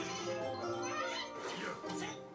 よっ